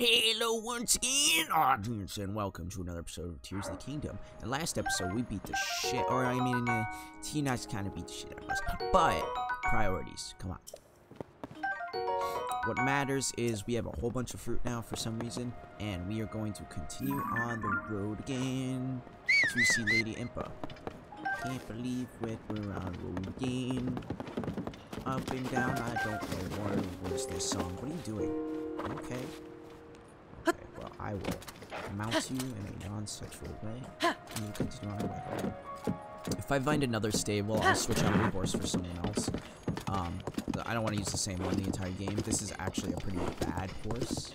Hello once again, audience, and welcome to another episode of Tears of the Kingdom. And last episode, we beat the shit, or I mean, uh, T-Nice kind of beat the shit out of us. But, priorities, come on. What matters is we have a whole bunch of fruit now for some reason, and we are going to continue on the road again to see Lady Impa. Can't believe we're on the road again. Up and down, I don't know what, is this song. What are you doing? Okay. Okay, well, I will mount you in a non-sexual way, and we'll continue on our way. If I find another stable, I'll switch out my horse for someone else. Um, I don't want to use the same one the entire game. This is actually a pretty bad horse,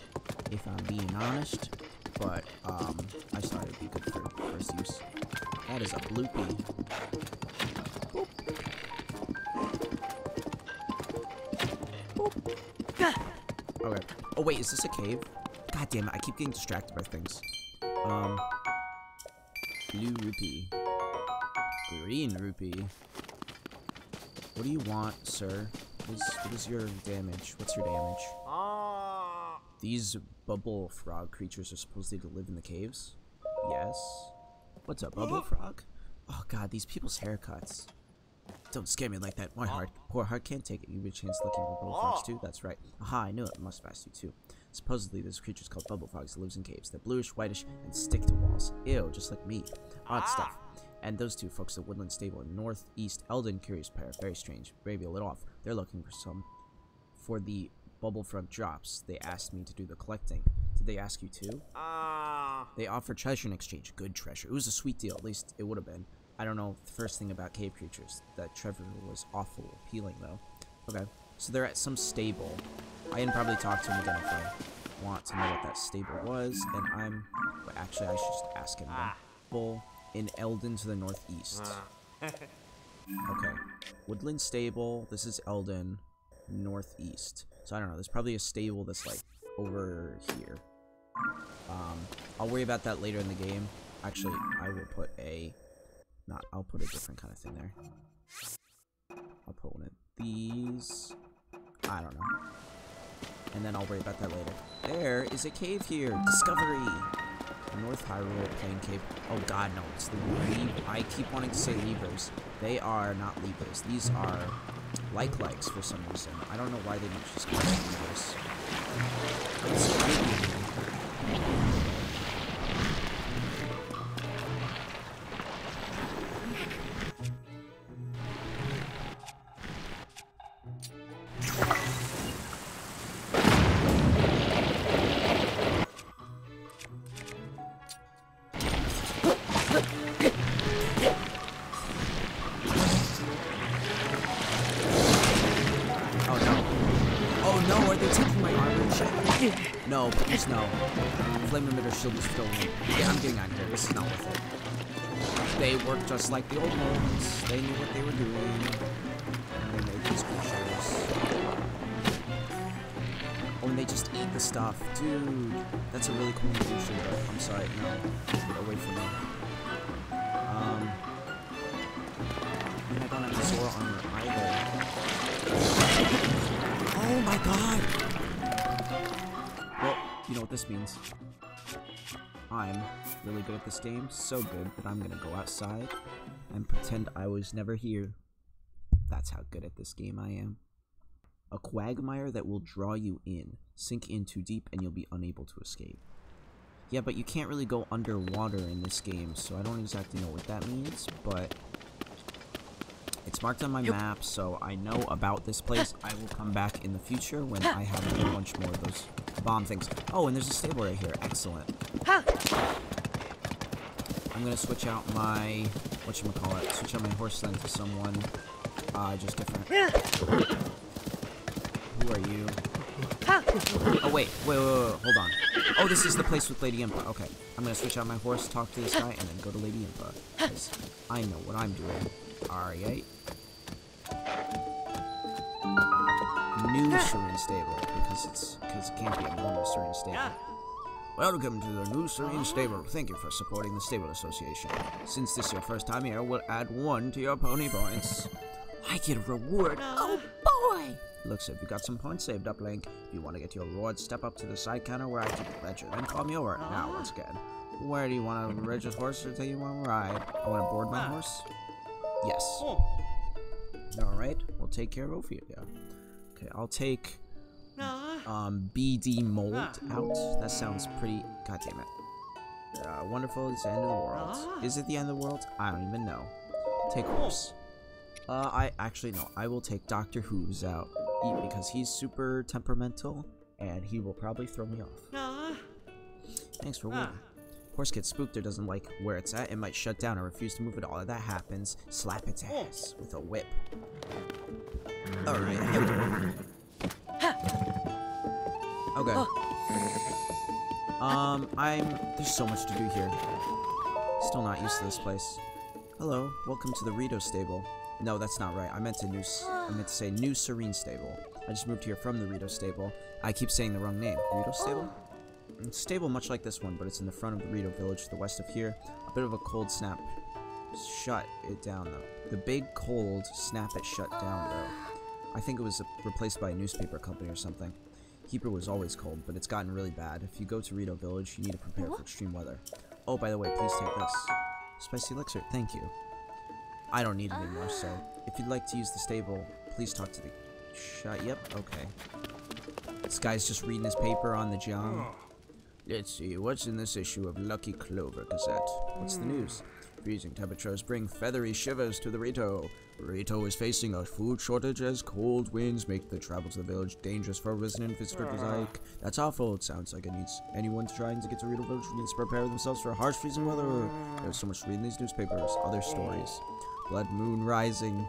if I'm being honest. But, um, I just thought it would be good for first use. That is a bloopy. Boop. Boop. Okay. Oh, wait, is this a cave? God damn it, I keep getting distracted by things. Um, blue rupee. Green rupee. What do you want, sir? What is, what is your damage? What's your damage? These bubble frog creatures are supposedly to live in the caves? Yes. What's up, bubble frog? Oh god, these people's haircuts. Don't scare me like that. My heart, poor heart can't take it. You have a chance looking for bubble frogs too? That's right. Aha, I knew it. Must pass you too. Supposedly, this creature's called bubble frogs that lives in caves. They're bluish, whitish, and stick to walls. Ew, just like me. Odd ah. stuff. And those two folks at Woodland Stable in Northeast Eldin, curious pair. Very strange. Maybe a little off. They're looking for some. For the bubble frog drops, they asked me to do the collecting. Did they ask you too? Ah. They offered treasure in exchange. Good treasure. It was a sweet deal. At least it would have been. I don't know the first thing about cave creatures. That Trevor was awful appealing though. Okay. So they're at some stable. I can probably talk to him again if I want to know what that stable was. And I'm... But actually, I should just ask him then. Bull in Eldin to the northeast. Okay. Woodland Stable. This is Eldin. Northeast. So I don't know. There's probably a stable that's like over here. Um, I'll worry about that later in the game. Actually, I will put a... Not, I'll put a different kind of thing there. I'll put one of these. I don't know. And then I'll worry about that later. There is a cave here. Discovery! North Hyrule Plain Cave. Oh god, no. It's the Lib I keep wanting to say Libras. They are not Libras. These are like-likes for some reason. I don't know why they don't just call them Libras. They work just like the old ones. They knew what they were doing. And they made these creatures. Oh, and they just eat the stuff. Dude, that's a really cool creature, but I'm sorry, no. Get away from me. Um, I don't have the Zora armor either. Oh my god! Well, you know what this means. I'm really good at this game, so good that I'm gonna go outside and pretend I was never here. That's how good at this game I am. A quagmire that will draw you in, sink in too deep, and you'll be unable to escape. Yeah, but you can't really go underwater in this game, so I don't exactly know what that means, but it's marked on my map, so I know about this place. I will come back in the future when I have a bunch more of those bomb things. Oh, and there's a stable right here. Excellent. Huh. I'm gonna switch out my whatchamacallit, switch out my horse then to someone uh just different. Who are you? Huh. Oh wait, wait, wait, wait, hold on. Oh, this is the place with Lady Impa. Okay, I'm gonna switch out my horse, talk to this guy, and then go to Lady Impa. Because I know what I'm doing. Alright. New Serene Stable, because it's because it can't be a normal Serene Stable. Welcome to the new Serene uh-huh. Stable. Thank you for supporting the Stable Association. Since this is your first time here, we'll add one to your pony points. I get a reward. Oh boy! Looks like you got some points saved up, Link. If you want to get your reward, step up to the side counter where I keep the ledger, then call me over. Now, uh-huh. once again, where do you want to ride your horse or take you want to ride? I want to board my uh. horse? Yes. Oh. Alright, we'll take care of Ophelia. Okay, I'll take um, BD mold out. That sounds pretty. God damn it. Uh, wonderful. It's the end of the world. Is it the end of the world? I don't even know. Take horse. Uh, I actually no. I will take Doctor Who's out because he's super temperamental and he will probably throw me off. Thanks for waiting. Horse gets spooked or doesn't like where it's at, it might shut down or refuse to move at all. If that happens, slap its ass with a whip. Alright, here. Okay. Um, I'm... There's so much to do here. Still not used to this place. Hello, welcome to the Rito stable. No, that's not right. I meant to new... I meant to say New Serene stable. I just moved here from the Rito stable. I keep saying the wrong name. Rito stable? It's stable much like this one, but it's in the front of the Rito village to the west of here. A bit of a cold snap shut it down, though. The big cold snap it shut down, though. I think it was replaced by a newspaper company or something. Keeper was always cold, but it's gotten really bad. If you go to Rito Village, you need to prepare for extreme weather. Oh, by the way, please take this. Spicy elixir, thank you. I don't need it anymore, so ah. if you'd like to use the stable, please talk to the shut. Yep, okay. This guy's just reading his paper on the job. Ah. Let's see, what's in this issue of Lucky Clover Gazette? What's the hmm. news? Freezing temperatures bring feathery shivers to the Rito. Rito is facing a food shortage as cold winds make the travel to the village dangerous for resident visitors alike. That's awful. It sounds like it needs anyone trying to get to Rito Village needs to prepare themselves for harsh freezing weather. There's so much to read in these newspapers. Other stories. Blood Moon Rising.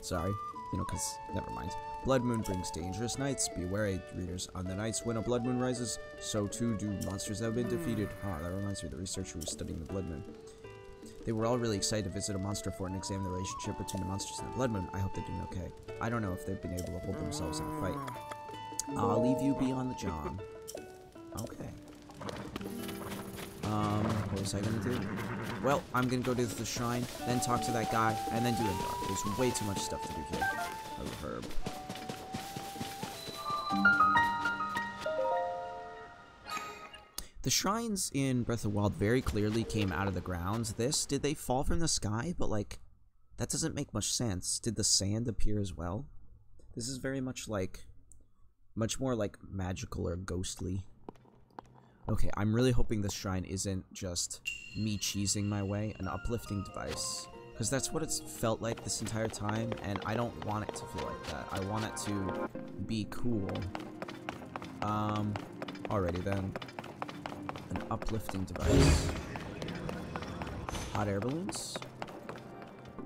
Sorry, you know, cause never mind. Blood Moon brings dangerous nights. Be wary, readers. On the nights when a blood moon rises, so too do monsters that have been defeated. Ah, that reminds me of the researcher who was studying the blood moon. They were all really excited to visit a monster fort and examine the relationship between the monsters and the blood moon. I hope they're doing okay. I don't know if they've been able to hold themselves in a fight. I'll leave you be on the job. Okay. Um, what was I gonna do? Well, I'm gonna go to the shrine, then talk to that guy, and then do Indar. There's way too much stuff to do here. Oh, herb. The shrines in Breath of the Wild very clearly came out of the ground. This, did they fall from the sky? But like, that doesn't make much sense. Did the sand appear as well? This is very much like, much more like magical or ghostly. Okay, I'm really hoping this shrine isn't just me cheesing my way, an uplifting device. Because that's what it's felt like this entire time, and I don't want it to feel like that. I want it to be cool. Um, alrighty then. An uplifting device. Hot air balloons?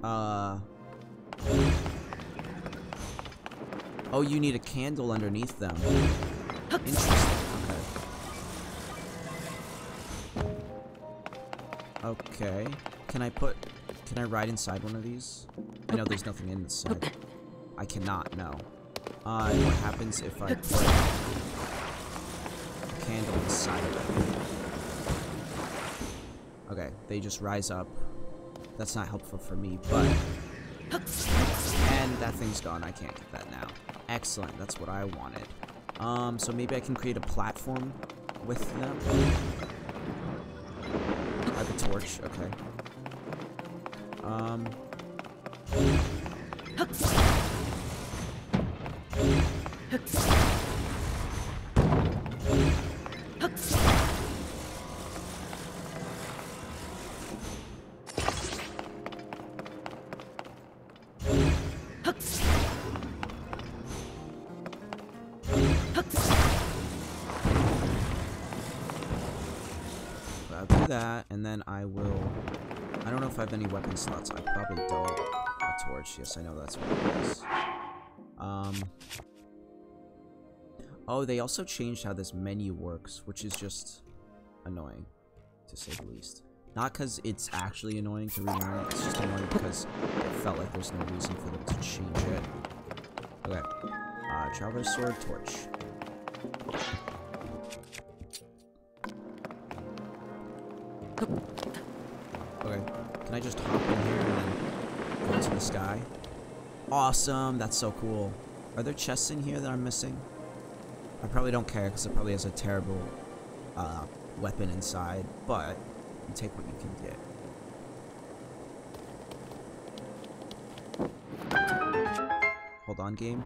Uh... Oh, you need a candle underneath them. Okay. Can I put... Can I ride inside one of these? I know there's nothing in inside. I cannot, no. Uh, what happens if I put a candle inside of it? They just rise up. That's not helpful for me, but... And that thing's gone. I can't get that now. Excellent, that's what I wanted. Um, so maybe I can create a platform with them. Have a torch, okay. Um. That, and then I will... I don't know if I have any weapon slots. I probably don't. A torch. Yes, I know that's what it is. Um... Oh, they also changed how this menu works, which is just annoying, to say the least. Not because it's actually annoying to it, it's just annoying because it felt like there's no reason for them to change it. Okay. Uh, Traveler's Sword, Torch. Okay. Can I just hop in here and go to the sky? Awesome. That's so cool. Are there chests in here that I'm missing? I probably don't care because it probably has a terrible uh, weapon inside, but you take what you can get. Hold on, game.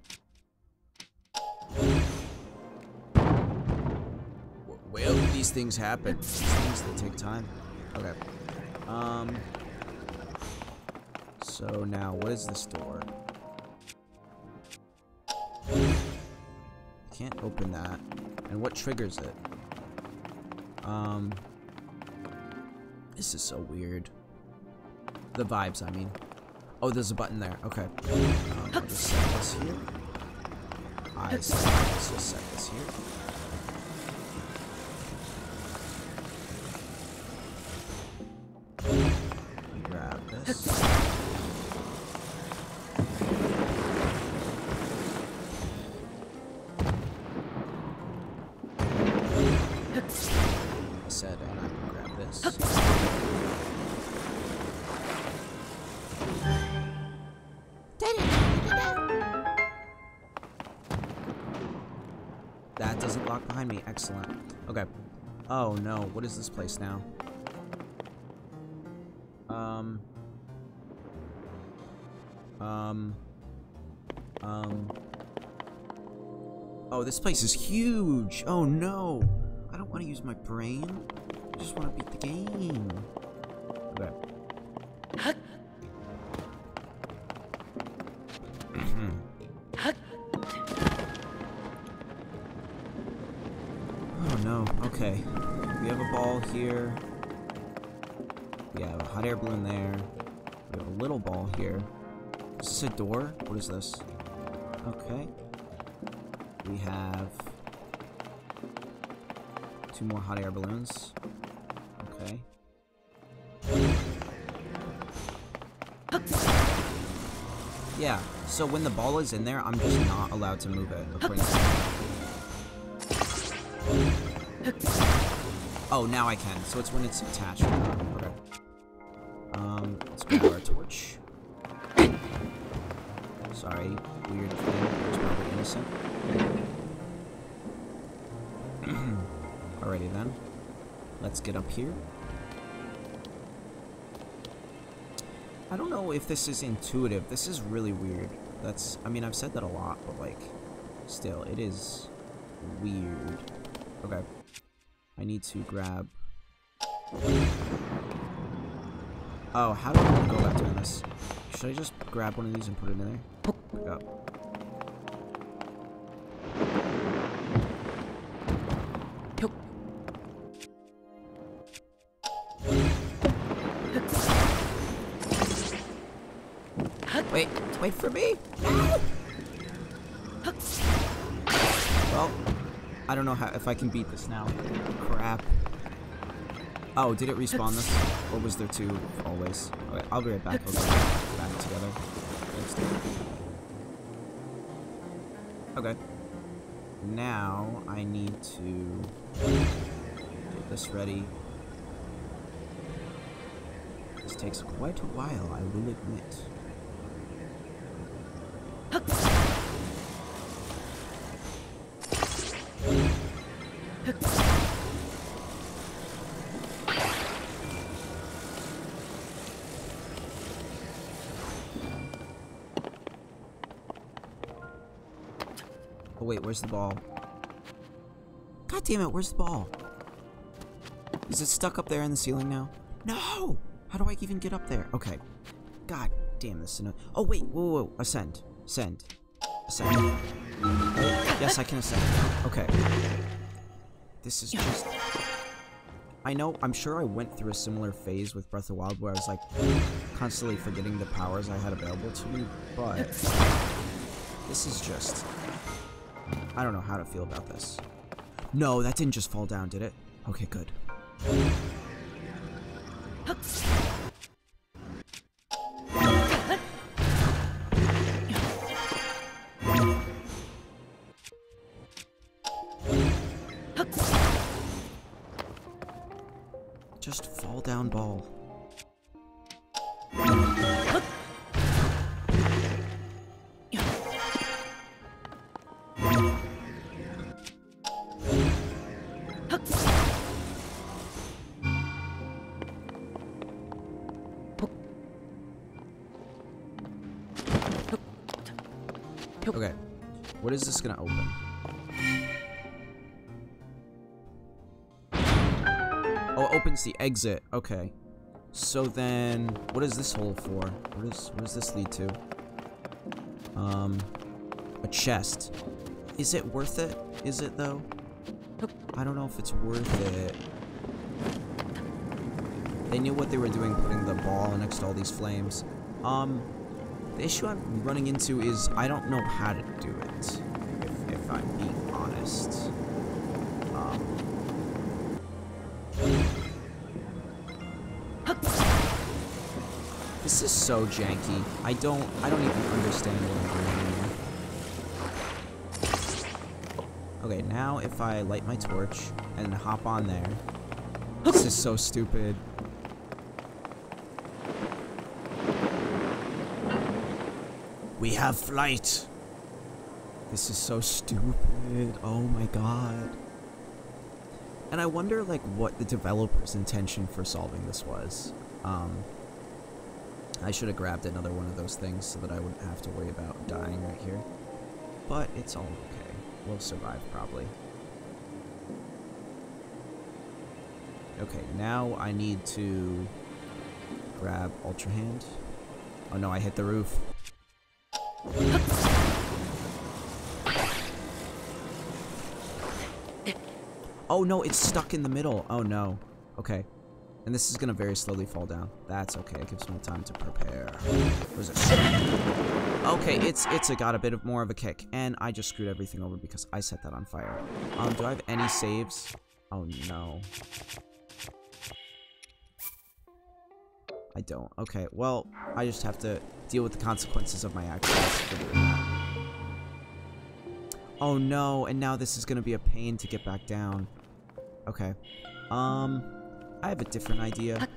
Well, these things happen. These things, they take time. Okay. Um. So now, what is this door? Can't open that. And what triggers it? Um. This is so weird. The vibes, I mean. Oh, there's a button there. Okay. Um, just set this here. I just set this here. That doesn't lock behind me. Excellent. Okay. Oh no, what is this place now? This place is huge! Oh no! I don't want to use my brain. I just want to beat the game. Okay. Mm-hmm. Oh no, okay. We have a ball here. We have a hot air balloon there. We have a little ball here. Is this a door? What is this? Okay. We have two more hot air balloons. Okay. Yeah, so when the ball is in there, I'm just not allowed to move it. According to Oh, now I can. So it's when it's attached. Okay. Um, let's grab our torch. Sorry, weird thing. Alrighty then. Let's get up here. I don't know if this is intuitive. This is really weird. That's, I mean, I've said that a lot, but like, still, it is weird. Okay. I need to grab... Oh, how do I go about doing this? Should I just grab one of these and put it in there? Pick up. Wait, for me! Well, I don't know how if I can beat this now. Crap. Oh, did it respawn this? Or was there two always? Okay, I'll be right back. We'll back together. Okay. Now I need to get this ready. This takes quite a while, I will admit. Wait, where's the ball? God damn it, where's the ball? Is it stuck up there in the ceiling now? No! How do I even get up there? Okay. God damn this. Oh wait, whoa, whoa, whoa, ascend. Ascend. Ascend. Yes, I can ascend. Okay. This is just... I know, I'm sure I went through a similar phase with Breath of the Wild where I was like constantly forgetting the powers I had available to me, but this is just... I don't know how to feel about this. No, that didn't just fall down, did it? Okay, good. What is this gonna open? Oh, it opens the exit. Okay. So then, what is this hole for? What is what does this lead to? Um, a chest. Is it worth it? Is it though? I don't know if it's worth it. They knew what they were doing putting the ball next to all these flames. Um, the issue I'm running into is I don't know how to do it, if, if I'm being honest. Um, this is so janky. I don't, I don't even understand what I'm doing anymore. Okay, now if I light my torch and hop on there, this is so stupid. We have flight. This is so stupid. Oh my god. And I wonder like what the developer's intention for solving this was. Um, I should have grabbed another one of those things so that I wouldn't have to worry about dying right here. But it's all okay. We'll survive probably. Okay, now I need to grab Ultra Hand. Oh no, I hit the roof. Oh no, it's stuck in the middle. Oh no. Okay. And this is gonna very slowly fall down. That's okay. It gives me time to prepare. Okay, it's it's a, got a bit of more of a kick, and I just screwed everything over because I set that on fire. Um, do I have any saves? Oh no. I don't. Okay, well, I just have to deal with the consequences of my actions. Oh no, and now this is gonna be a pain to get back down. Okay. Um, I have a different idea.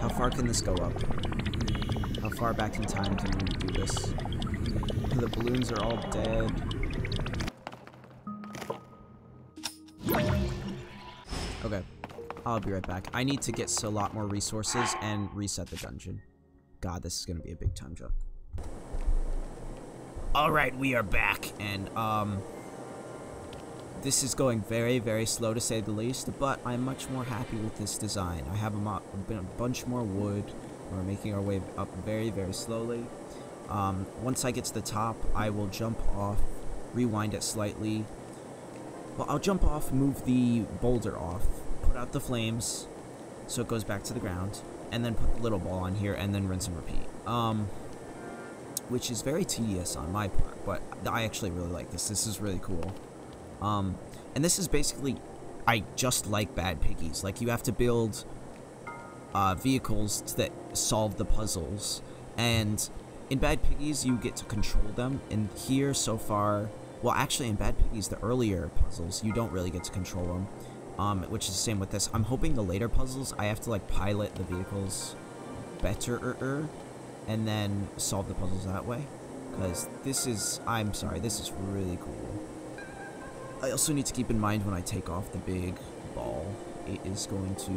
How far can this go up? How far back in time can we do this? The balloons are all dead. Okay. I'll be right back. I need to get a lot more resources and reset the dungeon. God, this is gonna be a big time jump. Alright, we are back, and, um... This is going very, very slow to say the least, but I'm much more happy with this design. I have a, a bunch more wood. We're making our way up very, very slowly. Um, once I get to the top, I will jump off, rewind it slightly. Well, I'll jump off, move the boulder off, put out the flames, so it goes back to the ground, and then put the little ball on here, and then rinse and repeat. Um, which is very tedious on my part, but I actually really like this. This is really cool. Um, and this is basically, I just like Bad Piggies. Like, you have to build uh, vehicles that solve the puzzles, and in Bad Piggies, you get to control them, and here, so far, well, actually, in Bad Piggies, the earlier puzzles, you don't really get to control them, um, which is the same with this. I'm hoping the later puzzles, I have to, like, pilot the vehicles better, -er, and then solve the puzzles that way. Because this is, I'm sorry, this is really cool. I also need to keep in mind when I take off the big ball, it is going to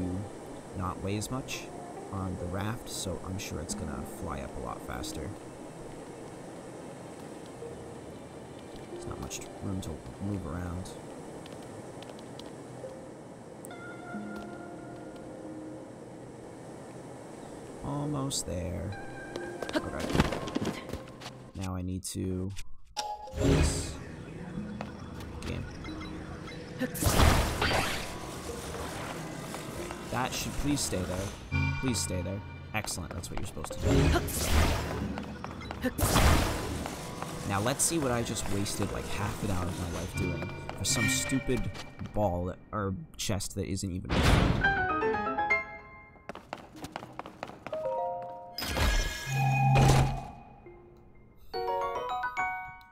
not weigh as much on the raft, so I'm sure it's going to fly up a lot faster. Not much room to move around. Almost there. Now I need to... Game. That should please stay there. Please stay there. Excellent, that's what you're supposed to do. Now let's see what I just wasted like half an hour of my life doing for some stupid ball that, or chest that isn't even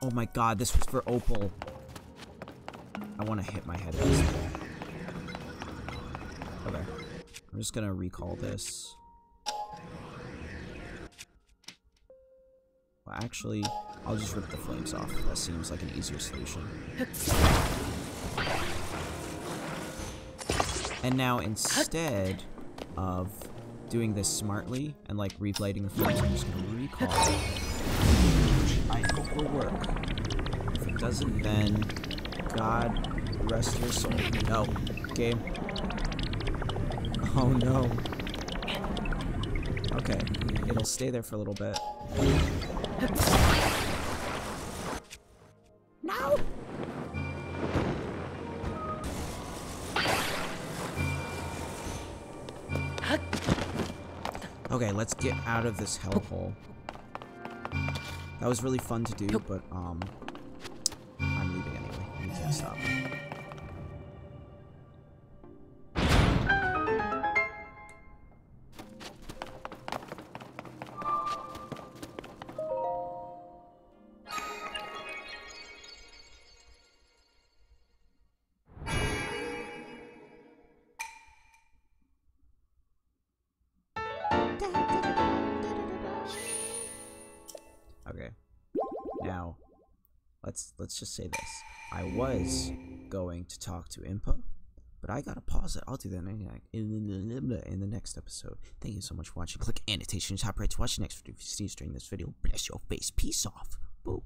Oh my god, this was for Opal. I want to hit my head. Okay. I'm just gonna recall this. Well, actually, I'll just rip the flames off. That seems like an easier solution. And now, instead of doing this smartly and like relighting the flames, I'm just gonna recall. I hope will work. If it doesn't, then God rest your soul. No, game. Oh no. Okay, it'll stay there for a little bit. No! Okay, let's get out of this hellhole. That was really fun to do, but, um, I'm leaving anyway. We can't stop. Now, let's let's just say this. I was going to talk to Impa, but I gotta pause it. I'll do that in, the next episode. Thank you so much for watching. Click annotation top right to watch the next video if you see during this video. Bless your face. Peace off. Boop.